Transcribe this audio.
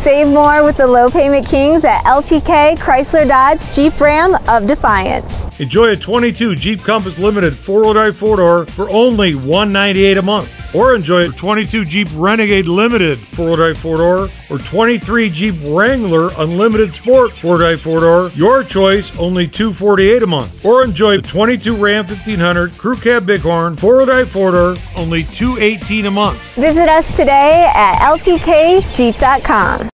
Save more with the low payment kings at LPK Chrysler Dodge Jeep Ram of Defiance. Enjoy a 22 Jeep Compass Limited four-wheel drive four-door for only 198 a month. Or enjoy a 22 Jeep Renegade Limited four-wheel drive four-door or 23 Jeep Wrangler Unlimited Sport four-wheel drive four-door. Your choice, only 248 a month. Or enjoy a 22 Ram 1500 Crew Cab Bighorn four-wheel drive four-door, only 218 a month. Visit us today at lpkjeep.com.